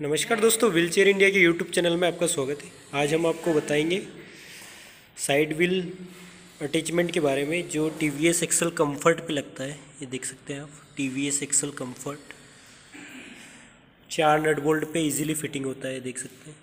नमस्कार दोस्तों wheelchair India के यूट्यूब चैनल में आपका स्वागत है। आज हम आपको बताएँगे साइड व्हील अटैचमेंट के बारे में, जो T V S XL comfort पर लगता है। ये देख सकते हैं आप T V S XL comfort चार नट बोल्ट पे इजीली फिटिंग होता है देख सकते हैं।